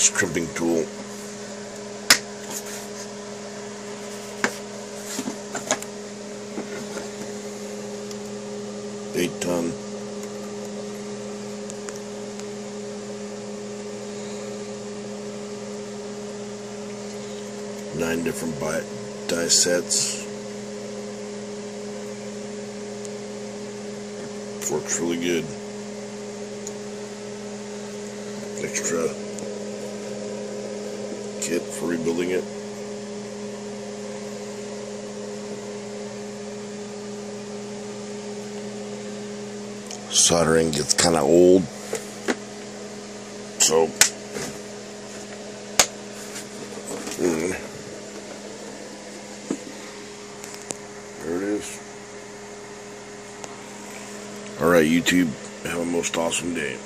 this crimping tool. Eight ton. Nine different die sets. Works really good. Extra kit for rebuilding it. Soldering gets kind of old. So, mm, there it is. Alright, YouTube, have a most awesome day.